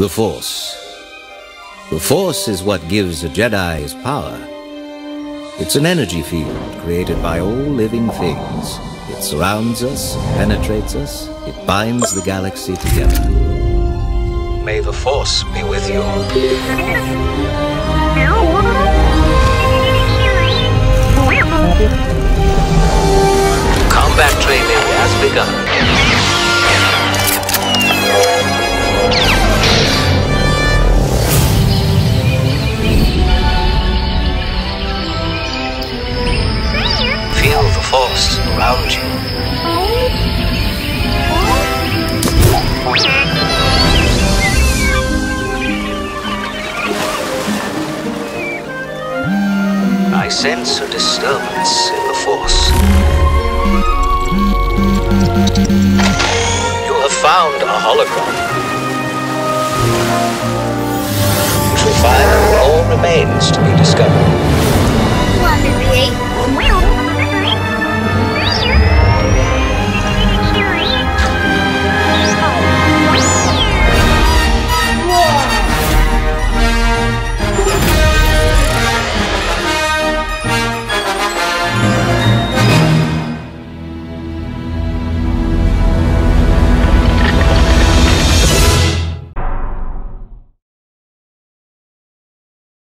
The Force. The Force is what gives a Jedi his power. It's an energy field created by all living things. It surrounds us, penetrates us, it binds the galaxy together. May the Force be with you. Combat training has begun. Around you. I sense a disturbance in the Force. You have found a holocron. You shall find all remains to be discovered.